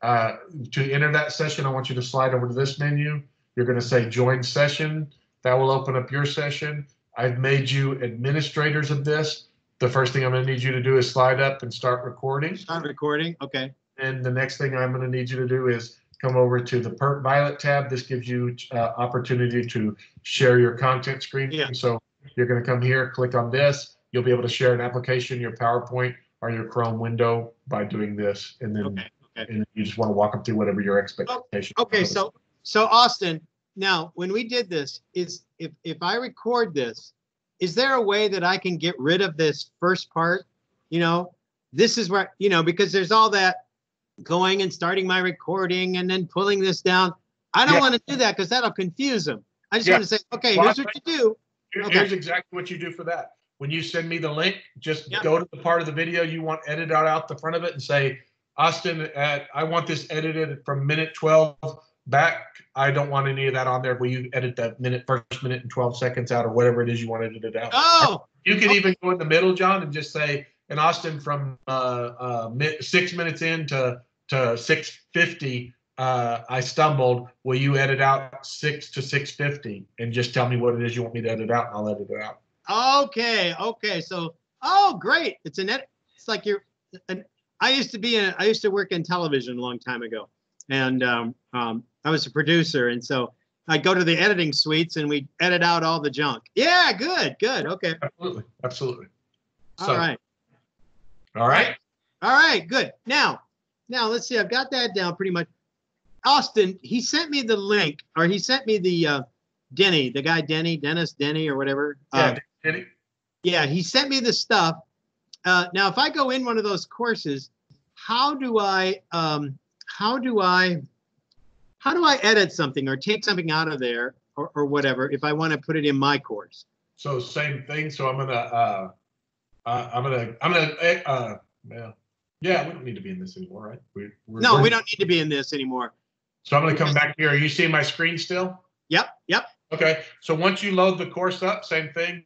Uh, to enter that session, I want you to slide over to this menu. You're going to say join session. That will open up your session. I've made you administrators of this. The first thing I'm going to need you to do is slide up and start recording.
start recording. Okay,
And the next thing I'm going to need you to do is come over to the per- Violet tab. This gives you uh, opportunity to share your content screen.
Yeah.
So you're going to come here, click on this. You'll be able to share an application, your PowerPoint, or your Chrome window by doing this. And then
okay, okay.
and you just want to walk them through whatever your oh, expectation.
Okay, so, so Austin, now, when we did this, is, if, if I record this, is there a way that I can get rid of this first part? You know, this is where, you know, because there's all that going and starting my recording and then pulling this down. I don't
Yeah.
want to do that because that'll confuse them. I just
Yeah.
want to say, okay,
Well,
here's what you do.
Here-
Okay.
Here's exactly what you do for that. When you send me the link, just
Yeah.
go to the part of the video you want edited out the front of it and say, Austin, uh, I want this edited from minute 12 back. I don't want any of that on there. Will you edit that minute, first minute and 12 seconds out or whatever it is you want edited out?
Oh,
You can even go in the middle, John, and just say, and Austin, from uh, uh, six minutes in to, to 650, uh, I stumbled. Will you edit out six to 650 and just tell me what it is you want me to edit out and I'll edit it out.
okay, okay. So, oh, great. It's an ed- it's like you're an I used to be in I used to work in television a long time ago. And um, um, I was a producer and so I go to the editing suites and we edit out all the junk. Yeah, good, good. Okay.
Absolutely. Absolutely.
All
So,
right.
All right.
All right, good. Now, now let's see. I've got that down pretty much. Austin, he sent me the link, or he sent me the uh, Denny, the guy Denny, Dennis Denny, or whatever. Uh,
Yeah. Did he?
yeah, he sent me the stuff. Uh, now, if I go in one of those courses, how do I, um, how do I, how do I edit something or take something out of there or, or whatever if I want to put it in my course?
So same thing. So I'm gonna, uh, uh, I'm gonna, I'm gonna, eh, uh, yeah, yeah. We don't need to be in this anymore, right? We, we're,
No,
we're-
we don't need to be in this anymore.
So I'm gonna come back here. Are you seeing my screen still?
Yep, yep.
Okay. So once you load the course up, same thing.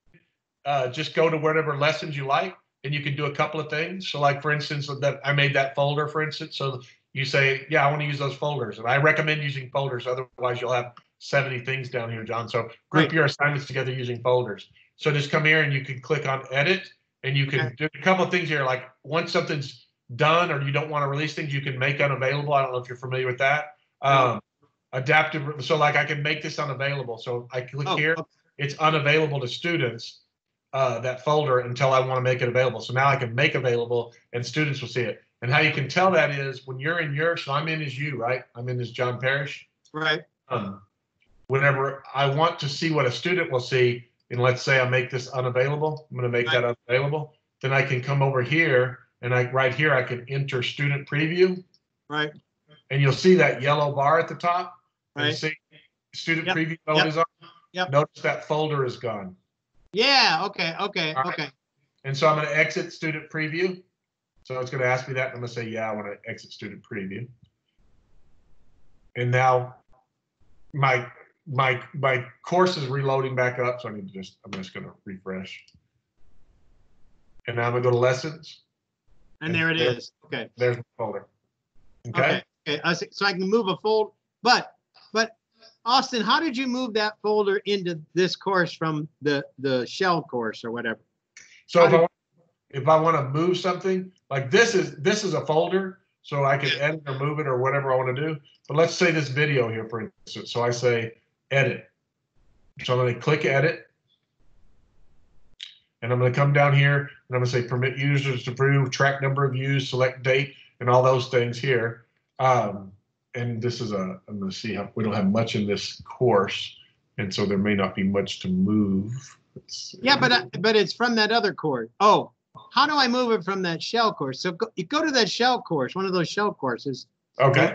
Uh, just go to whatever lessons you like, and you can do a couple of things. So, like for instance, that I made that folder, for instance. So you say, yeah, I want to use those folders, and I recommend using folders. Otherwise, you'll have 70 things down here, John. So group
Right.
your assignments together using folders. So just come here and you can click on edit, and you can
Okay.
do a couple of things here. Like once something's done or you don't want to release things, you can make unavailable. I don't know if you're familiar with that. Um, adaptive. So like I can make this unavailable. So I click
Oh,
here
okay.
it's unavailable to students, uh, that folder until I want to make it available. So now I can make available and students will see it. And how you can tell that is when you're in your, so I'm in as you, right? I'm in as John Parrish.
right.
Um, whenever I want to see what a student will see, and let's say I make this unavailable, I'm going to make that unavailable, then I can come over here and I, right here, I can enter student preview
Right.
and you'll see that yellow bar at the top. And
Right.
see student
Yep.
preview mode
Yep.
is on.
Yep.
Notice that folder is gone.
Yeah. Okay. Okay.
All right.
Okay.
And so I'm going to exit student preview. So it's going to ask me that. and I'm going to say, yeah, I want to exit student preview. And now my my my course is reloading back up. So I need to just I'm just going to refresh. And now I'm going to go to lessons.
And there it is. Okay.
There's the folder. Okay.
Okay. Okay. I see. So I can move a fold, but but Austin, how did you move that folder into this course from the the shell course or whatever?
So
How
if I, want- if I want to move something, like this is, this is a folder, so I can edit or move it or whatever I want to do. But let's say this video here, for instance, so I say edit. So I'm going to click edit. And I'm going to come down here and I'm going to say permit users to view track number of views, select date, and all those things here. Um, and this is a, I'm going to see how, we don't have much in this course. And so there may not be much to move. Let's.
Yeah, but I- but it's from that other course. Oh, how do I move it from that shell course? So go, you go to that shell course, one of those shell courses,
Okay.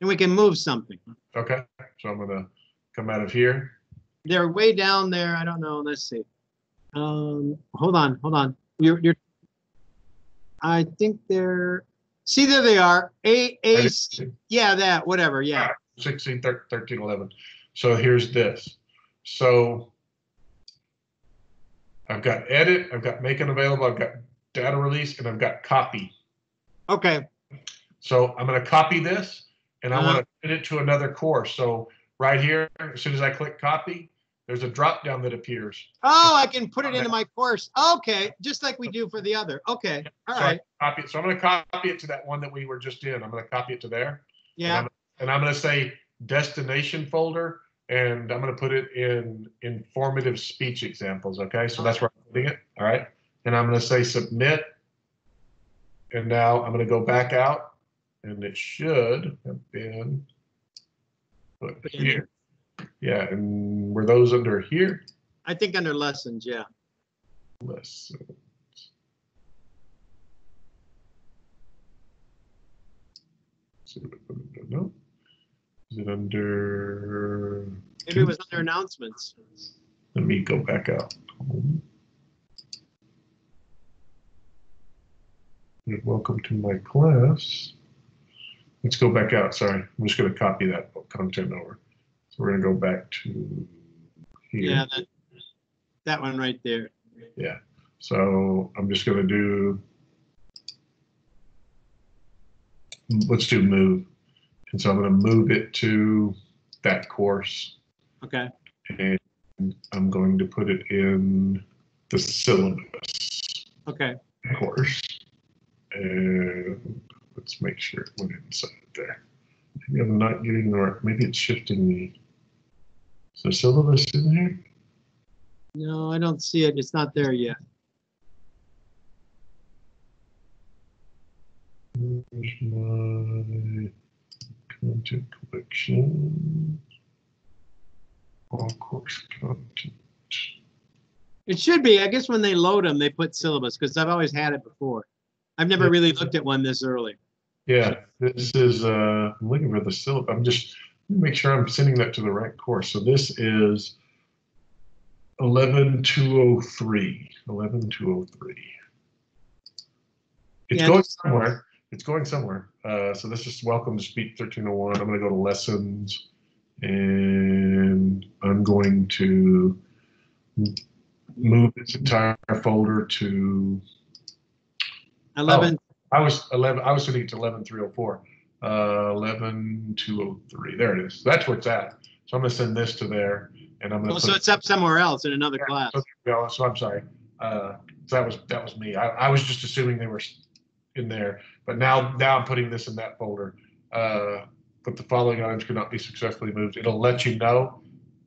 and we can move something.
Okay, so I'm gonna come out of here.
They're way down there. I don't know. Let's see. Um, hold on, hold on. You're you're. I think they're. See, there they are. A A. Yeah, that. Whatever. Yeah.
16, thir- 13, 11. So here's this. So I've got edit, I've got make it available, I've got data release, and I've got copy.
Okay.
So I'm gonna copy this and I
Uh-huh.
wanna fit it to another course. So right here, as soon as I click copy, there's a drop down that appears.
Oh, I can put it into my course. Okay, just like we do for the other. Okay. All
So I
right.
Copy it. So I'm gonna copy it to that one that we were just in. I'm gonna copy it to there.
Yeah.
and I'm going to say destination folder, and I'm going to put it in informative speech examples. Okay, so that's where I'm putting it. All right, and I'm going to say submit, and now I'm going to go back out, and it should have been put
Put
here. Yeah, and were those under here?
I think under lessons. Yeah.
Lessons. So, No. Is it under?
Maybe it was under announcements.
Let me go back out. Welcome to my class. Let's go back out. Sorry, I'm just going to copy that content over. So we're going to go back to here.
Yeah, that, that one right there.
Yeah, so I'm just going to do, let's do move. And so I'm going to move it to that course.
Okay.
And I'm going to put it in the syllabus
Okay.
course. And let's make sure it went inside there. Maybe I'm not getting the right, maybe it's shifting the, is the syllabus in here?
No, I don't see it. It's not there yet.
Where's my content collection? All course content.
It should be. I guess when they load them, they put syllabus because I've always had it before. I've never really looked at one this early.
Yeah, this is, uh, I'm looking for the syllabus. I'm just, make sure I'm sending that to the right course. So this is eleven two oh three, eleven two oh three. It's
Yeah,
going somewhere. It's going somewhere. Uh, so this is welcome to speak thirteen oh one. I'm gonna go to lessons. And I'm going to move this entire folder to
Eleven.
I was eleven. I was sending it to eleven three hundred four. Uh, eleven two hundred three. There it is. That's where it's at. So I'm gonna send this to there, and I'm gonna.
Oh,
put
so
it-
it's up somewhere else in another class.
so, yeah, so I'm sorry. Uh, so that was that was me. I, I was just assuming they were in there, but now now I'm putting this in that folder. Uh, but the following items could not be successfully moved. It'll let you know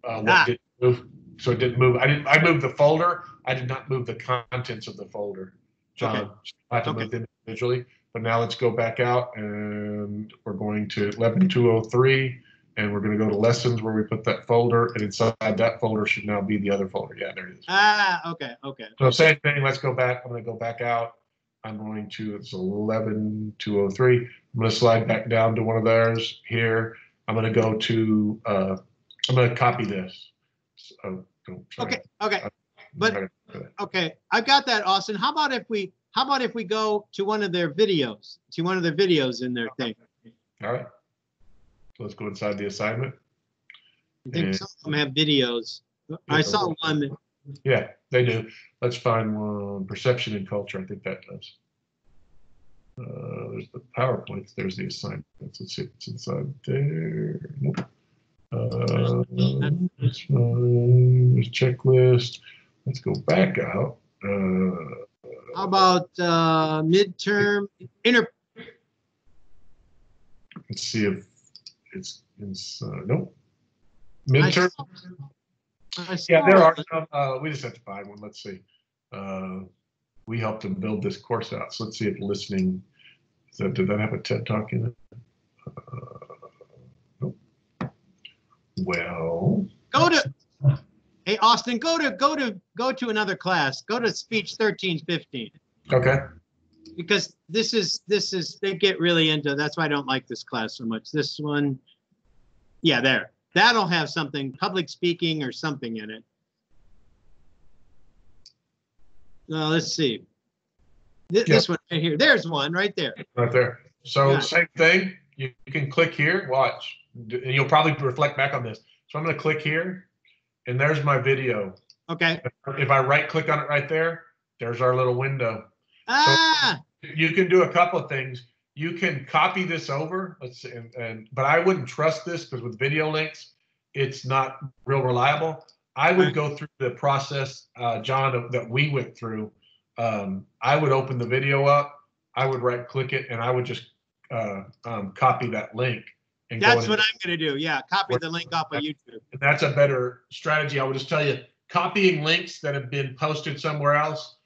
uh, what
Ah.
didn't move. So it didn't move. I didn't. I moved the folder. I did not move the contents of the folder. John,
Okay.
I had to
Okay.
move them individually. But now let's go back out and we're going to 11203 and we're going to go to lessons where we put that folder and inside that folder should now be the other folder. Yeah, there it is.
Ah, okay, okay.
So same thing, let's go back. I'm gonna go back out. I'm going to, it's 11203. I'm gonna slide back down to one of theirs here. I'm gonna go to, uh, I'm gonna copy this. So.
Okay, okay,
I'm
but-
not gonna do that.
okay. I've got that, Austin. How about if we, how about if we go to one of their videos, to one of their videos in their thing?
All right. So let's go inside the assignment.
I think
Yeah.
some of them have videos. I saw one, that-
Yeah, they do. Let's find one, perception and culture. I think that does. Uh, there's the PowerPoints, there's the assignments. Let's see if it's inside there. Nope. Uh. There's checklist. Let's go back out. Uh,
how about, uh, midterm, inter,
let's see if it's, it's, uh.
I
Midterm,
saw- I
yeah, there are some, uh, we just have to find one. Let's see. Uh, we helped them build this course out. So let's see if listening, is that, did that have a TED talk in it? Uh, nope. Well,
Go to, hey, Austin, go to, go to, go to another class. Go to speech thirteen fifteen.
okay,
Because this is, this is, they get really into, that's why I don't like this class so much. This one, yeah, there. That'll have something, public speaking or something in it. Now, let's see.
Yeah.
this one right here, there's one right there.
right there. So
Yeah.
same thing. You, you can click here, watch, and you'll probably reflect back on this. So I'm going to click here, and there's my video.
Okay.
If I right click on it right there, there's our little window.
Ah,
you can do a couple of things. You can copy this over, let's see, and, and but I wouldn't trust this because with video links, it's not real reliable. I would go through the process, uh, John, that we went through. Um, I would open the video up, I would right click it, and I would just uh, um, copy that link. And
that's what I'm gonna do. Yeah, copy the link off of YouTube.
and that's a better strategy. I would just tell you, copying links that have been posted somewhere else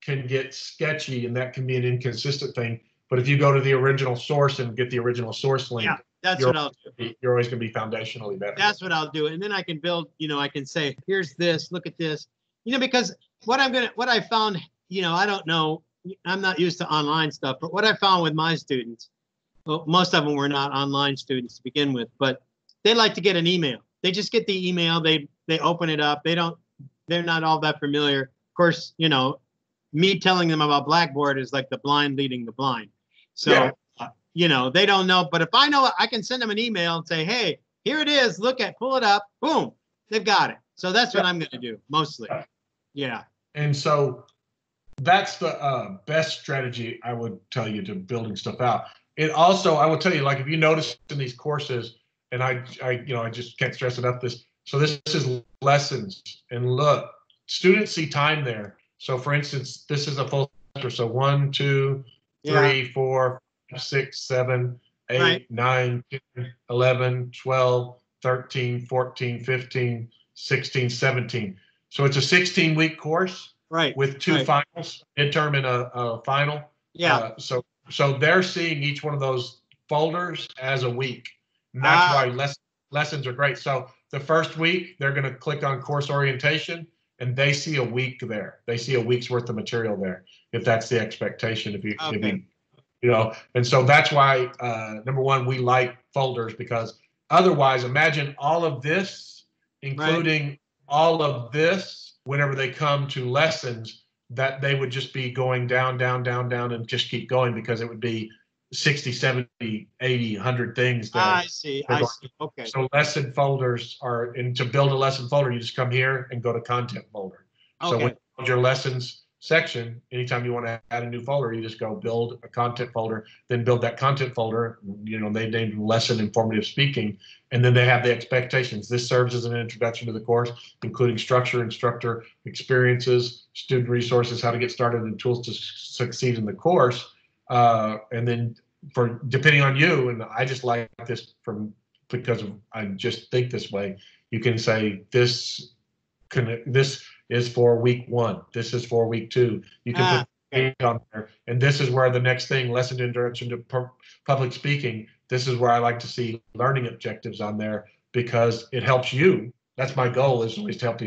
can get sketchy, and that can be an inconsistent thing. But if you go to the original source and get the original source link,
Yeah. That's
You're-
what I'll do.
you're always going to be foundationally better.
That's what I'll do. And then I can build, you know, I can say, here's this, look at this. You know, because what I'm gonna, what I found, you know, I don't know, I'm not used to online stuff, but what I found with my students, well, most of them were not online students to begin with, but they like to get an email. They just get the email, they they open it up, they don't they're not all that familiar. Of course, you know, me telling them about Blackboard is like the blind leading the blind. So,
Yeah.
uh, you know, they don't know. But if I know, I can send them an email and say, "Hey, here it is. Look at, pull it up. Boom, they've got it." So that's what I'm going to do mostly.
Yeah.
Yeah.
And so that's the uh, best strategy I would tell you to building stuff out. It also, I will tell you, like if you notice in these courses, and I, I, you know, I just can't stress enough this. So this, is lessons, and look, students see time there. So for instance, this is a full semester. So one,
Yeah.
three, four, six, seven, eight,
Right.
nine, 10, 11, 12, 13, 14, 15, 16, 17. So it's a 16 week course
Right.
with two
Right.
finals, midterm and a, a final.
Yeah.
Uh, so so they're seeing each one of those folders as a week. And that's
Ah.
why less, lessons are great. So the first week they're going to click on course orientation and they see a week there. They see a week's worth of material there. If that's the expectation, if you, if you you know, and so that's why uh, number one we like folders because otherwise imagine all of this, including all of this, whenever they come to lessons, that they would just be going down, down, down, down, and just keep going because it would be 60, 70, 80, 100 things there.
I see. I see. Okay.
So lesson folders are, and to build a lesson folder, you just come here and go to content folder. So when
Okay.
you build your lessons section, anytime you want to add a new folder, you just go build a content folder, then build that content folder. You know, they named lesson informative speaking, and then they have the expectations. This serves as an introduction to the course, including structure, instructor experiences, student resources, how to get started, and tools to succeed in the course. Uh, and then for depending on you, and I just like this from because of, I just think this way. You can say this can this is for week one. This is for week two. You can
Ah,
put on there, and this is where the next thing, lesson introduction to pu- public speaking. This is where I like to see learning objectives on there because it helps you. That's my goal is always to help the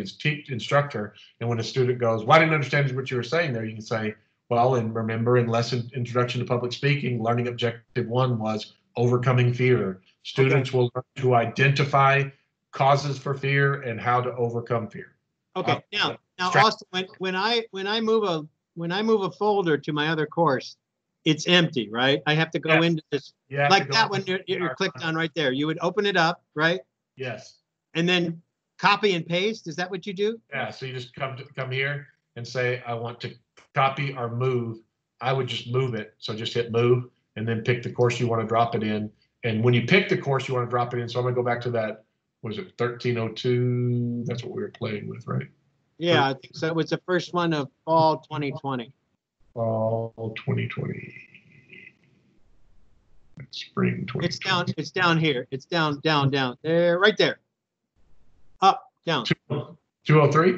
instructor. And when a student goes, "Well, I didn't understand what you were saying there," you can say, "Well, and remember in lesson introduction to public speaking, learning objective one was overcoming fear. Students will learn to identify causes for fear and how to overcome fear."
Okay,
Uh,
now, now Austin, when, when I, when I move a, when I move a folder to my other course, it's empty, right? I have to go
Yeah.
into this,
You have to
like that one you're, you're clicked on right there. You would open it up, right?
Yes.
And then copy and paste, is that what you do?
Yeah, so you just come to, come here and say, I want to copy or move. I would just move it. So just hit move and then pick the course you want to drop it in. And when you pick the course you want to drop it in, so I'm gonna go back to that, was it thirteen oh two? That's what we were playing with, right?
Yeah, I think so. It was the first one of fall 2020.
Fall twenty twenty. Spring twenty.
It's down, it's down here. It's down, down, down, there, right there. Up, down.
Two oh three?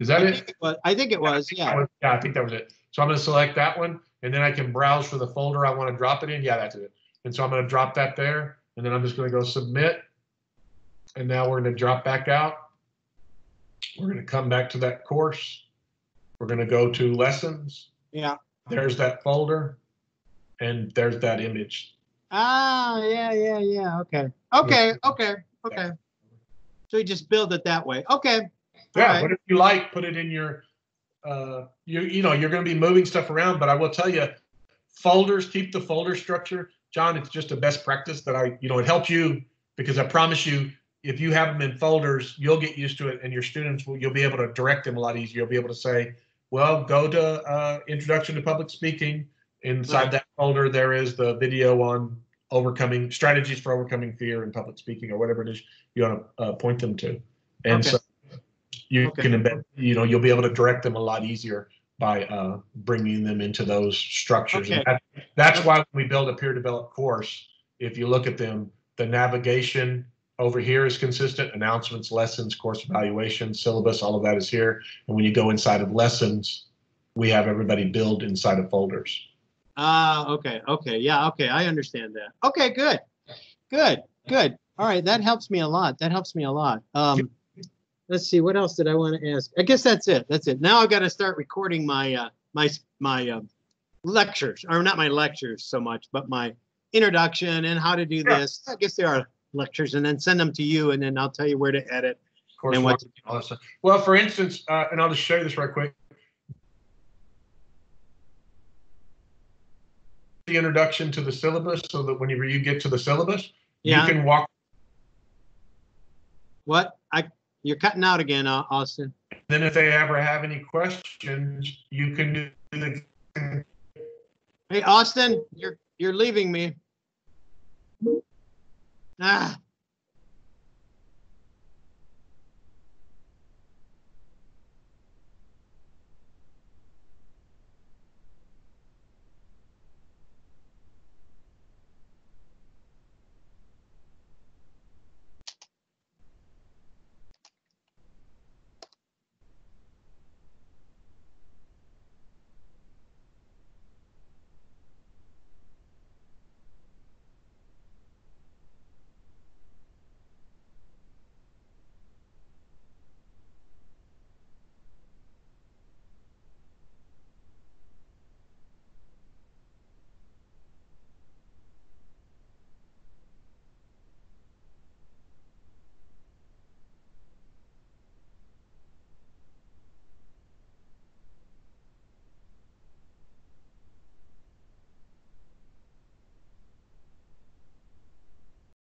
Is that
I
it?
think it was, I think it was, yeah.
Yeah, I think that was it. So I'm gonna select that one and then I can browse for the folder I want to drop it in. Yeah, that's it. And so I'm gonna drop that there and then I'm just gonna go submit. And now we're gonna drop back out. We're gonna come back to that course. We're gonna go to lessons.
Yeah.
There's that folder. And there's that image.
Ah, yeah, yeah, yeah. Okay. Okay, okay, okay. So you just build it that way. Okay.
Yeah,
Alright.
whatever you like, put it in your, uh, you, you know, you're gonna be moving stuff around, but I will tell you, folders, keep the folder structure. John, it's just a best practice that I, you know, it helps you because I promise you, if you have them in folders, you'll get used to it and your students will, you'll be able to direct them a lot easier. You'll be able to say, well, go to, uh, introduction to public speaking. Inside
Right.
that folder, there is the video on overcoming strategies for overcoming fear in public speaking or whatever it is you want to, uh, point them to. And
Okay.
so you
Okay.
can embed, you know, you'll be able to direct them a lot easier by uh, bringing them into those structures. And
Okay.
that- That's why when we build a peer developed course, if you look at them, the navigation over here is consistent, announcements, lessons, course evaluation, syllabus, all of that is here. And when you go inside of lessons, we have everybody build inside of folders.
Ah, okay, okay, yeah, okay, I understand that. Okay, good, good, good. All right, that helps me a lot. That helps me a lot. Um, let's see, what else did I want to ask? I guess that's it. That's it. Now I've got to start recording my uh, my my uh, lectures, or not my lectures so much, but my introduction and how to do
Yeah.
this. I guess there are lectures, and then send them to you, and then I'll tell you where to edit.
course.
And what to do.
all that stuff. Well, for instance, uh, and I'll just show you this right quick. The introduction to the syllabus, so that whenever you get to the syllabus,
yeah.
you can walk.
what? You're cutting out again, Au- Austin.
Then if they ever have any questions, you can do the.
Hey, Austin, you're, you're leaving me. Ah,